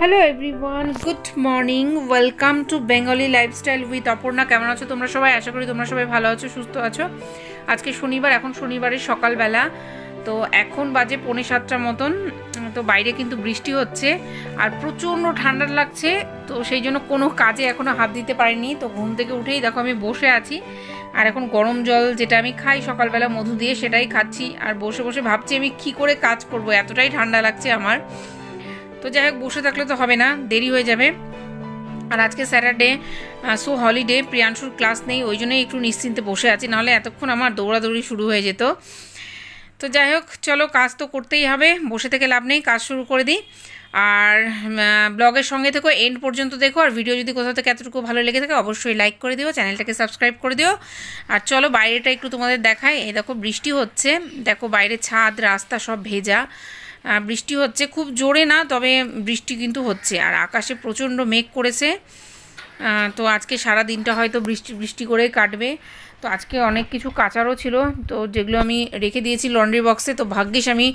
Hello everyone good morning welcome to Bengali lifestyle with Aparna কেমন আছো তোমরা সবাই? আশা করি তোমরা সবাই ভালো আছো, সুস্থ আছো। আজকে শনিবার, এখন শনিবারের সকালবেলা। তো এখন বাজে পৌনে সাতটার মতন। তো বাইরে কিন্তু বৃষ্টি হচ্ছে আর প্রচণ্ড ঠান্ডা লাগছে। তো সেই জন্য কোনো কাজে এখনও হাত দিতে পারিনি। তো ঘুম থেকে উঠেই দেখো আমি বসে আছি। আর এখন গরম জল যেটা আমি খাই সকালবেলা মধু দিয়ে সেটাই খাচ্ছি। আর বসে বসে ভাবছি আমি কি করে কাজ করব? এতটাই ঠান্ডা লাগছে আমার। তো যাই হোক, বসে থাকলে তো হবে না, দেরি হয়ে যাবে। আর আজকে স্যাটারডে সো হলিডে, প্রিয়াংশুর ক্লাস নেই, ওই জন্যই একটু নিশ্চিন্তে বসে আছি, নাহলে এতক্ষণ আমার দৌড়াদৌড়ি শুরু হয়ে যেত। তো যাই হোক, চলো, কাজ তো করতেই হবে, বসে থেকে লাভ নেই, কাজ শুরু করে দিই। আর ব্লগের সঙ্গে থেকো এন্ড পর্যন্ত দেখো, আর ভিডিও যদি কোথাও থেকে এতটুকু ভালো লেগে থাকে, অবশ্যই লাইক করে দিও, চ্যানেলটাকে সাবস্ক্রাইব করে দিও। আর চলো, বাইরেটা একটু তোমাদের দেখাই, এই দেখো বৃষ্টি হচ্ছে, দেখো বাইরে ছাদ, রাস্তা সব ভেজা। বৃষ্টি হচ্ছে খুব জোরে না, তবে বৃষ্টি কিন্তু হচ্ছে। আর আকাশে প্রচণ্ড মেঘ করেছে। তো আজকে সারা দিনটা হয়তো বৃষ্টি বৃষ্টি করেই কাটবে। তো আজকে অনেক কিছু কাচারও ছিল। তো যেগুলো আমি রেখে দিয়েছি লন্ড্রি বক্সে, তো ভাগ্যিস আমি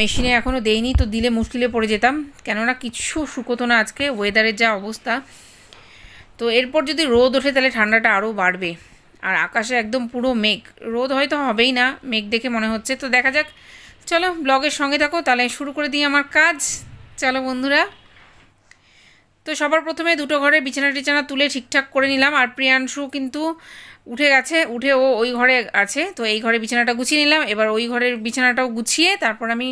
মেশিনে এখনও দেইনি, তো দিলে মুশকিলে পড়ে যেতাম। কেননা কিছু শুকোতো না আজকে ওয়েদারের যা অবস্থা। তো এরপর যদি রোদ ওঠে, তাহলে ঠান্ডাটা আরও বাড়বে। আর আকাশে একদম পুরো মেঘ। রোদ হয়তো হবেই না, মেঘ দেখে মনে হচ্ছে। তো দেখা যাক চলো, ব্লগের সঙ্গে থাকো, তাহলে শুরু করে দিই আমার কাজ। চলো বন্ধুরা। তো সবার প্রথমে দুটো ঘরে বিছানা টিছানা তুলে ঠিকঠাক করে নিলাম। আর প্রিয়াংশু কিন্তু উঠে গেছে, উঠে ও ওই ঘরে আছে। তো এই ঘরে বিছানাটা গুছিয়ে নিলাম। এবার ওই ঘরের বিছানাটাও গুছিয়ে তারপর আমি,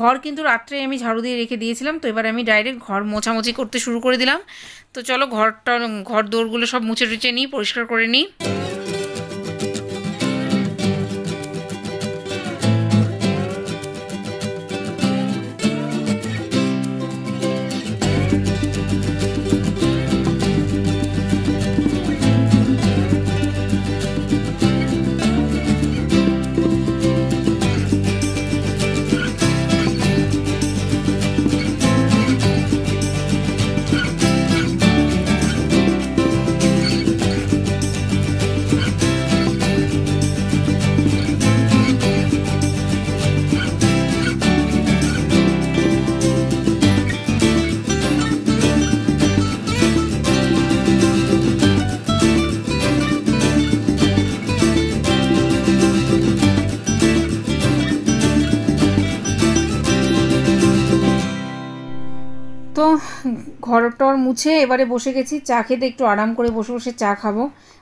ঘর কিন্তু রাত্রে আমি ঝাড়ু দিয়ে রেখে দিয়েছিলাম। তো এবার আমি ডাইরেক্ট ঘর মোছামুছি করতে শুরু করে দিলাম। তো চলো, ঘরটা, ঘর দৌড়গুলো সব মুছে টুচে নিই, পরিষ্কার করে নিই। ঘরটর মুছে এবারে বসে গেছি। চা খেতে একটু আরাম করে বসে বসে চা খাব।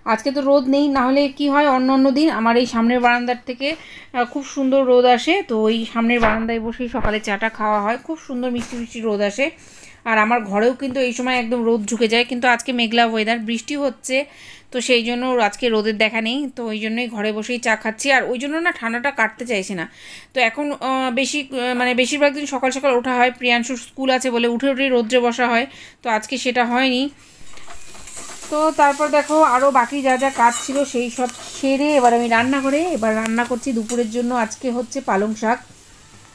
আজকে তো রোদ নেই, না হলে কি হয়? অন্য অন্য দিন আমার এই সামনের বারান্দার থেকে খুব সুন্দর রোদ আসে। তো ওই সামনের বারান্দায় বসেই সকালে চাটা খাওয়া হয়। খুব সুন্দর মিষ্টি মিষ্টি রোদ আসে। আর আমার ঘরেও কিন্তু এই সময় একদম রোদ ঢুকে যায়। কিন্তু আজকে মেঘলা ওয়েদার বৃষ্টি হচ্ছে। তো সেই জন্য আজকে রোদের দেখা নেই। তো ওই জন্যই ঘরে বসেই চা খাচ্ছি। আর ওই জন্য না ঠান্ডাটা কাটতে চাইছে না। তো এখন বেশি মানে বেশিরভাগ দিন সকাল সকাল ওঠা হয়। প্রিয়াংশুর স্কুল আছে বলে উঠে উঠেই রোদ্রে বসা হয়। তো আজকে সেটা হয়নি। তো তারপর দেখো আরও বাকি যা যা কাজ ছিল সেই সব সেরে এবার আমি রান্না করে, এবার রান্না করছি দুপুরের জন্য আজকে হচ্ছে পালং শাক।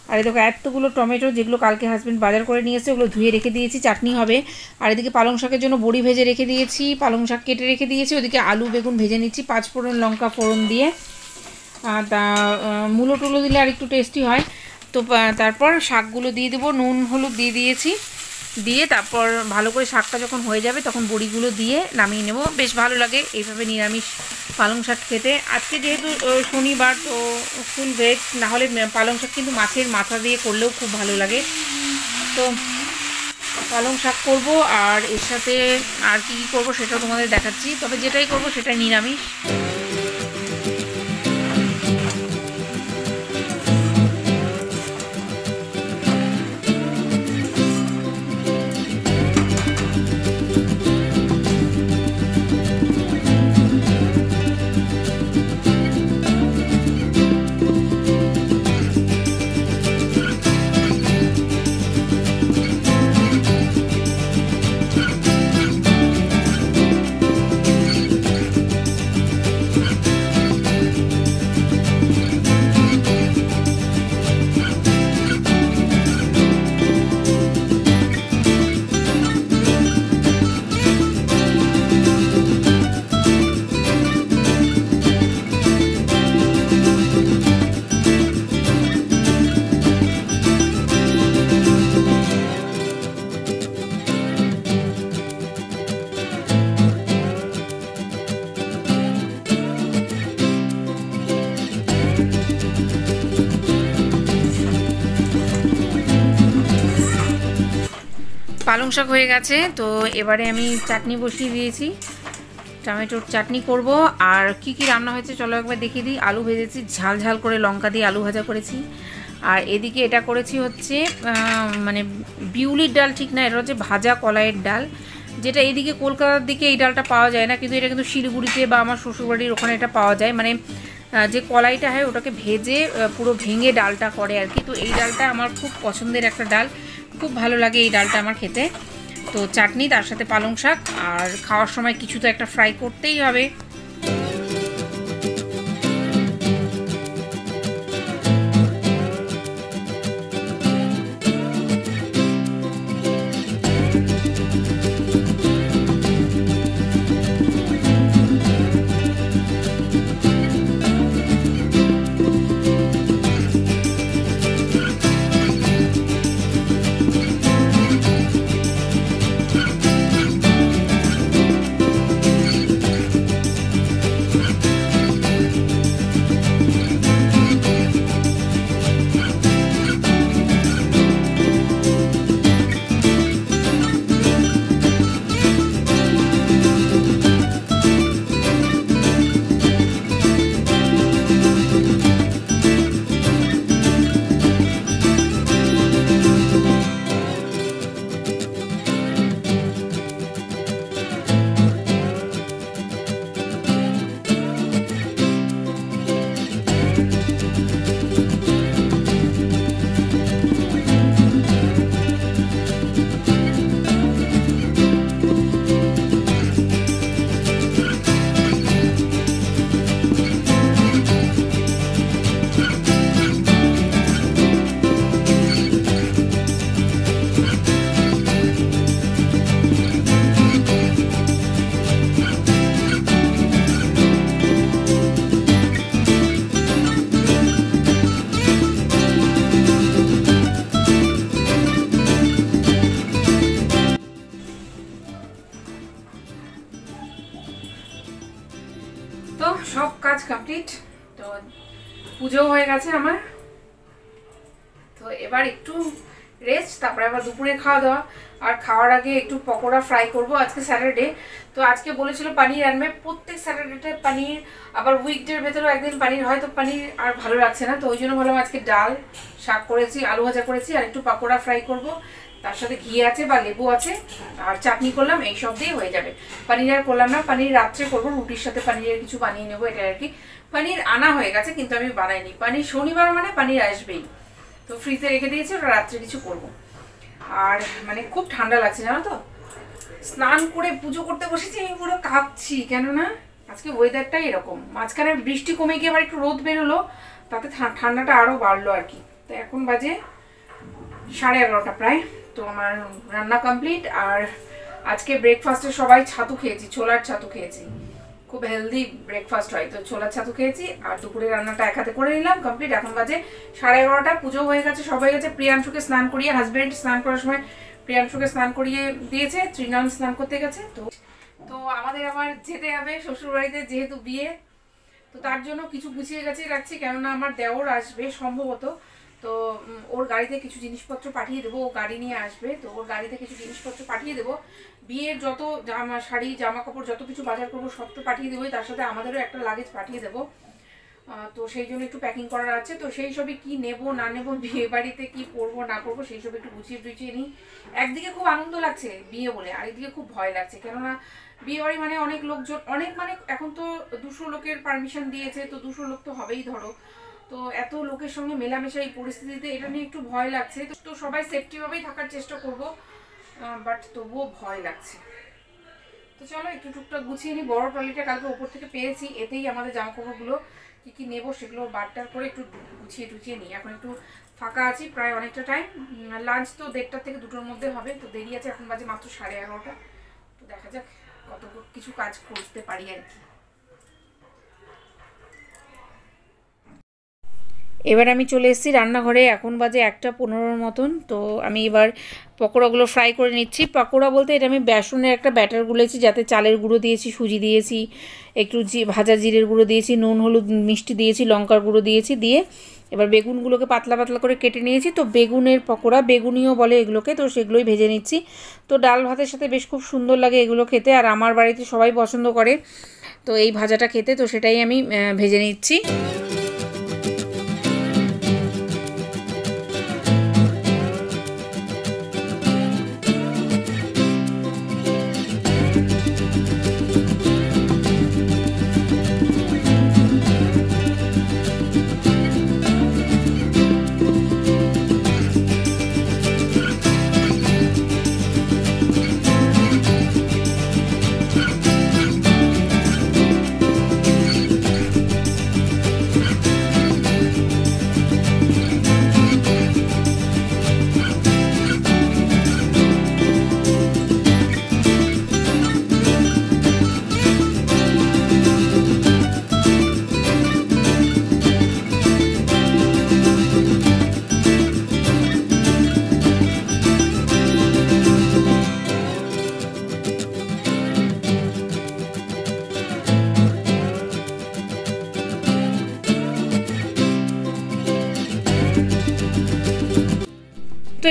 আর এদিকে এতগুলো টমেটো যেগুলো কালকে হাজব্যান্ড বাজার করে নিয়েছে ওগুলো ধুয়ে রেখে দিয়েছি, চাটনি হবে। আর এদিকে পালং শাকের জন্য বড়ি ভেজে রেখে দিয়েছি, পালং শাক কেটে রেখে দিয়েছি, ওদিকে আলু, বেগুন ভেজে নিচ্ছি, পাঁচ ফোড়ন লঙ্কা ফোড়ন দিয়ে। তা মূলো টুলো দিলে আর একটু টেস্টি হয়। তো তারপর শাকগুলো দিয়ে দেবো, নুন, হলুদ দিয়ে দিয়েছি। দিয়ে তারপর ভালো করে শাকটা যখন হয়ে যাবে তখন বড়িগুলো দিয়ে নামিয়ে নেব। বেশ ভালো লাগে এইভাবে নিরামিষ পালং শাক খেতে। আজকে যেহেতু শনিবার, তো ফুল ভেজ নাহলে পালং শাক কিন্তু মাছের মাথা দিয়ে করলেও খুব ভালো লাগে। তো পালং শাক করব আর এর সাথে আর কি কী করব সেটাও তোমাদের দেখাচ্ছি। তবে যেটাই করব সেটাই নিরামিষ। পালং শাক হয়ে গেছে, তো এবারে আমি চাটনি বসিয়ে দিয়েছি। টমেটোর চাটনি করব, আর কি কি রান্না হয়েছে চলো একবার দেখিয়ে দিই। আলু ভেজেছি, ঝাল ঝাল করে লঙ্কা দিয়ে আলু ভাজা করেছি। আর এদিকে এটা করেছি হচ্ছে মানে বিউলির ডাল ঠিক না, এটা হচ্ছে ভাজা কলাইয়ের ডাল। যেটা এদিকে কলকাতার দিকে এই ডালটা পাওয়া যায় না, কিন্তু এটা কিন্তু শিলিগুড়িতে বা আমার শ্বশুরবাড়ির ওখানে এটা পাওয়া যায়। মানে যে কলাইটা হয় ওটাকে ভেজে পুরো ভেঙে ডালটা করে আর কি। তো এই ডালটা আমার খুব পছন্দের একটা ডাল। খুব ভালো লাগে এই ডালটা আমার খেতে। তো চাটনি, তার সাথে পালং শাক, আর খাওয়ার সময় কিছু তো একটা ফ্রাই করতেই হবে। পুজো হয়ে গেছে আমার। তো এবার একটু রেস্ট তারপরে আবার দুপুরে খাওয়া দাওয়া। আর খাওয়ার আগে একটু পকোড়া ফ্রাই করব আজকে স্যাটারডে তো আজকে বলেছিল পানির আনবে। প্রত্যেক স্যাটারডেতে পানির, আবার উইকডের ভেতরেও একদিন পানির হয়তো পানির আর ভালো লাগছে না। তো ওই জন্য ভাবলাম আজকে ডাল, শাক করেছি, আলু ভাজা করেছি, আর একটু পকোড়া ফ্রাই করব। তার সাথে ঘি আছে বা লেবু আছে, আর চাটনি করলাম, এই সব দিয়ে হয়ে যাবে। পানির আর করলাম না, পানির রাত্রে করব, রুটির সাথে পানিরের কিছু বানিয়ে নেব এটা আর কি। পানির আনা হয়ে গেছে, কিন্তু আমি বানাইনি। পানির শনিবার মানে পানির আসবেই। তো ফ্রিজে রেখে দিয়েছি, ওটা রাত্রে কিছু করব। আর মানে খুব ঠান্ডা লাগছে, জানো তো? স্নান করে পুজো করতে বসেছি, আমি পুরো কাঁপছি, কেননা আজকে ওয়েদারটাই এরকম। মাঝখানে বৃষ্টি কমে গিয়ে আবার একটু রোদ বেরোলো, তাতে ঠান্ডাটা আরও বাড়লো আর কি। তো এখন বাজে সাড়ে এগারোটা প্রায়। তো আমার রান্না কমপ্লিট আর আজকে ব্রেকফাস্টে সবাই ছাতু খেয়েছি, ছোলার ছাতু খেয়েছি। খুব হেলদি ব্রেকফাস্ট হয়। তো ছোলার ছাতু খেয়েছি আর দুপুরে রান্নাটা এক হাতে করে নিলাম কমপ্লিট এখন বাজে সাড়ে এগারোটা পুজো হয়ে গেছে, সবাই গেছে প্রিয়াংশুকে স্নান করিয়ে হাজব্যান্ড স্নান করার সময় প্রিয়াংশুকে স্নান করিয়ে দিয়েছে ত্রিনান স্নান করতে গেছে। তো তো আমাদের আবার যেতে হবে শ্বশুরবাড়িতে যেহেতু বিয়ে। তো তার জন্য কিছু গুছিয়ে গেছে রাখছি, কেননা আমার দেওর আসবে সম্ভবত। তো ওর গাড়িতে কিছু জিনিসপত্র পাঠিয়ে দেবো, ও গাড়ি নিয়ে আসবে। তো ওর গাড়িতে কিছু জিনিসপত্র পাঠিয়ে দেবো। বিয়ের যত জামা শাড়ি জামা কাপড় যত কিছু বাজার করব, সব তো পাঠিয়ে দেবোই তার সাথে আমাদেরও একটা লাগেজ পাঠিয়ে দেবো। তো সেই জন্য একটু প্যাকিং করার আছে। তো সেই সবই কি নেব, না নেব, বিয়ে বাড়িতে কি পরবো, না পরবো, সেই সব একটু গুছিয়ে টুছিয়ে নিই। একদিকে খুব আনন্দ লাগছে বিয়ে বলে, আরেকদিকে খুব ভয় লাগছে। কেননা বিয়ে বাড়ি মানে অনেক লোকজন, অনেক মানে এখন তো দুশো লোকের পারমিশন দিয়েছে, তো দুশো লোক তো হবেই ধরো। তো এত লোকের সঙ্গে মেলামেশা এই পরিস্থিতিতে, এটা নিয়ে একটু ভয় লাগছে। তো সবাই সেফটিভাবেই থাকার চেষ্টা করব। বাট তবুও ভয় লাগছে। তো চলো, একটু টুকটাক গুছিয়ে নিই। বড় ট্রলিটা কালকে ওপর থেকে পেয়েছি। এতেই আমাদের জামা কাপড়গুলো কী কী নেব সেগুলো বারটার করে একটু গুছিয়ে টুছিয়ে নিই। এখন একটু ফাঁকা আছি প্রায় অনেকটা টাইম লাঞ্চ তো দেড়টার থেকে দুটোর মধ্যে হবে, তো দেরি আছে। এখন বাজে মাত্র সাড়ে এগারোটা। তো দেখা যাক কত কিছু কাজ করতে পারি আর কি। এবার আমি চলে এসেছি রান্নাঘরে, এখন বাজে একটা পনেরোর মতন। তো আমি এবার পকোড়াগুলো ফ্রাই করে নিচ্ছি। পকোড়া বলতে এটা আমি বেসনের একটা ব্যাটার গুলেছি, যাতে চালের গুঁড়ো দিয়েছি, সুজি দিয়েছি, একটু ভাজা জিরের গুঁড়ো দিয়েছি, নুন, হলুদ, মিষ্টি দিয়েছি, লঙ্কার গুঁড়ো দিয়েছি, দিয়ে এবার বেগুনগুলোকে পাতলা পাতলা করে কেটে নিয়েছি। তো বেগুনের পকোড়া, বেগুনিও বলে এগুলোকে, তো সেগুলোই ভেজে নিচ্ছি। তো ডাল ভাতের সাথে বেশ খুব সুন্দর লাগে এগুলো খেতে, আর আমার বাড়িতে সবাই পছন্দ করে। তো এই ভাজাটা খেতে, তো সেটাই আমি ভেজে নিচ্ছি।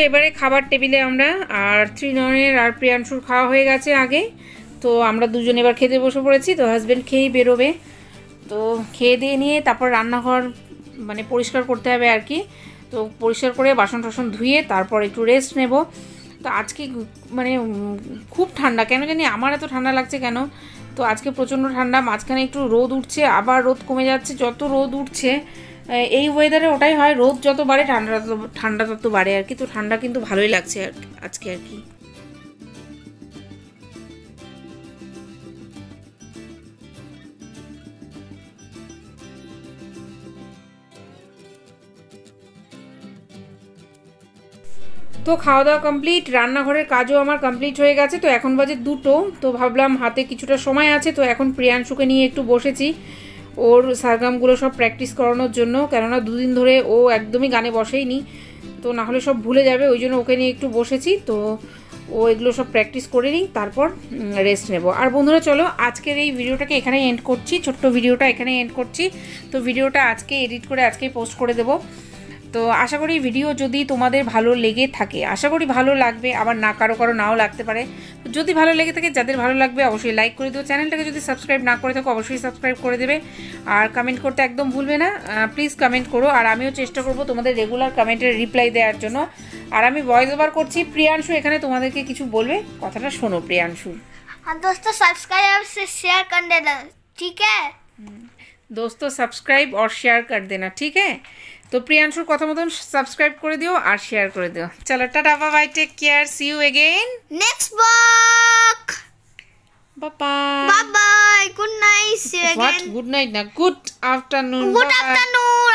এবারে খাবার টেবিলে আমরা আর ত্রিনয়নের আর প্রিয়াংশুর খাওয়া হয়ে গেছে আগে। তো আমরা দুজন এবার খেতে বসে পড়েছি, তো হাজব্যান্ড খেয়েই বেরোবে। তো খেয়ে দিয়ে নিয়ে তারপর রান্নাঘর মানে পরিষ্কার করতে হবে আর কি। তো পরিষ্কার করে বাসন টাসন ধুয়ে তারপর একটু রেস্ট নেব। তো আজকে মানে খুব ঠান্ডা, কেন জানি আমার এত ঠান্ডা লাগছে কেন? তো আজকে প্রচণ্ড ঠান্ডা, মাঝখানে একটু রোদ উঠছে, আবার রোদ কমে যাচ্ছে, যত রোদ উঠছে এই ওয়েদারে ওটাই হয়, রোদ যত বাড়ে, ঠান্ডা তত ঠান্ডা তত বাড়ে আর কি। তো ঠান্ডা কিন্তু ভালোই লাগছে আর আজকে আর কি। তো খাওয়া দাওয়া কমপ্লিট রান্নাঘরের কাজও আমার কমপ্লিট হয়ে গেছে। তো এখন বাজে দুটো, তো ভাবলাম হাতে কিছুটা সময় আছে, তো এখন প্রিয়াংশুকে নিয়ে একটু বসেছি। ওর সারগামগুলো সব প্র্যাকটিস করানোর জন্য, কেননা দুদিন ধরে ও একদমই গানে বসেইনি। তো না হলে সব ভুলে যাবে, ওই জন্য ওকে নিয়ে একটু বসেছি। তো ও এগুলো সব প্র্যাকটিস করে নিই তারপর রেস্ট নেব। আর বন্ধুরা, চলো আজকের এই ভিডিওটাকে এখানে এন্ড করছি, ছোট্ট ভিডিওটা এখানে এন্ড করছি। তো ভিডিওটা আজকে এডিট করে আজকেই পোস্ট করে দেবো। তো আশা করি ভিডিও যদি তোমাদের ভালো লেগে থাকে আশা করি ভালো লাগবে আবার না কারো কারো নাও লাগতে পারে যদি ভালো লেগে থাকে যাদের ভালো লাগবে অবশ্যই লাইক করে দেবো চ্যানেলটাকে যদি সাবস্ক্রাইব না করে থাকো অবশ্যই সাবস্ক্রাইব করে দেবে আর কমেন্ট করতে একদম ভুলবে না প্লিজ কমেন্ট করো আর আমিও চেষ্টা করব তোমাদের রেগুলার কমেন্টের রিপ্লাই দেওয়ার জন্য আর আমি ভয়েস ওভার করছি প্রিয়াংশু এখানে তোমাদেরকে কিছু বলবে কথাটা শোনো প্রিয়াংশু दोस्तों सब्सक्राइब से शेयर कर देना ठीक है दोस्तों सब्सक्राइब और शेयर कर देना ठीक है তো প্রিয়াংশুর কথা মতন সাবস্ক্রাইব করে দিও আর শেয়ার করে দিও। চলো tata Babai take care see you again next blog Babai Babai good night see you again good night না গুড আফটারনুন গুড আফটারনুন